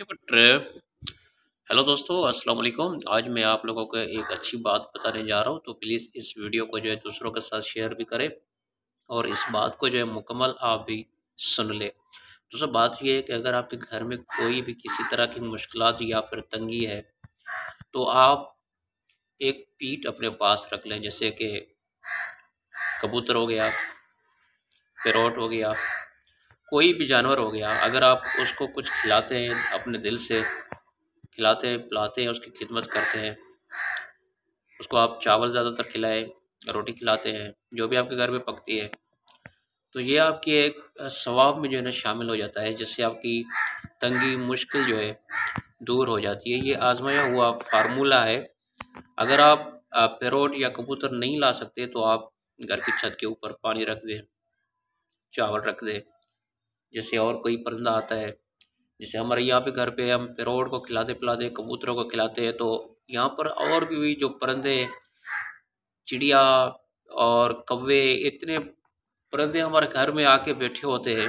Hello दोस्तों, अस्सलाम वालेकुम आज मैं आप लोगों को एक अच्छी बात बताने जा रहा हूँ तो प्लीज़ इस वीडियो को जो है दूसरों के साथ शेयर भी करें और इस बात को जो है मुकम्मल आप भी सुन लें। दोस्तों, बात यह है कि अगर आपके घर में कोई भी किसी तरह की मुश्किल या फिर तंगी है तो आप एक पीठ अपने पास रख लें, जैसे कि कबूतर हो गया, पेरोट हो गया कोई भी जानवर हो गया, अगर आप उसको कुछ खिलाते हैं, अपने दिल से खिलाते हैं, पिलाते हैं, उसकी खिदमत करते हैं, उसको आप चावल ज़्यादातर खिलाएँ, रोटी खिलाते हैं, जो भी आपके घर में पकती है तो ये आपकी एक सवाब में जो है ना शामिल हो जाता है, जिससे आपकी तंगी, मुश्किल जो है, दूर हो जाती है। ये आजमाया हुआ फार्मूला है। अगर आप पेरोट या कबूतर नहीं ला सकते तो आप घर की छत के ऊपर पानी रख दें, चावल रख दें जैसे और कोई परिंदा आता है, जैसे हमारे यहाँ पे घर पे हम पेरोड को खिलाते पिलाते, कबूतरों को खिलाते हैं तो यहाँ पर और भी जो परिंदे चिड़िया और कौवे, इतने परिंदे हमारे घर में आके बैठे होते हैं।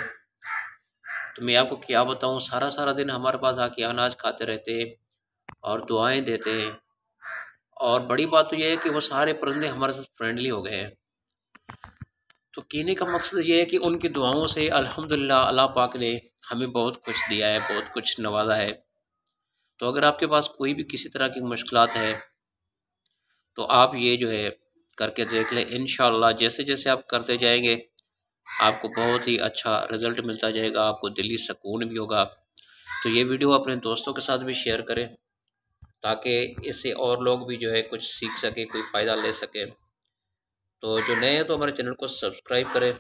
तो मैं आपको क्या बताऊँ सारा सारा दिन हमारे पास आके अनाज खाते रहते हैं और दुआएँ देते हैं। और बड़ी बात तो यह है कि वो सारे परिंदे हमारे साथ फ्रेंडली हो गए हैं। तो कहने का मकसद ये है कि उनकी दुआओं से अल्हम्दुलिल्लाह अल्लाह पाक ने हमें बहुत कुछ दिया है, बहुत कुछ नवाजा है। तो अगर आपके पास कोई भी किसी तरह की मुश्किल है तो आप ये जो है करके देख लें। इन जैसे जैसे आप करते जाएँगे, आपको बहुत ही अच्छा रिज़ल्ट मिलता जाएगा, आपको दिली सुकून भी होगा। तो ये वीडियो अपने दोस्तों के साथ भी शेयर करें, ताकि इससे और लोग भी जो है कुछ सीख सके, कोई फ़ायदा ले सके। तो जो नए हैं तो हमारे चैनल को सब्सक्राइब करें।